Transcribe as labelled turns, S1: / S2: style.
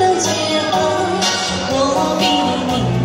S1: 的解答，我比你。